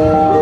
you.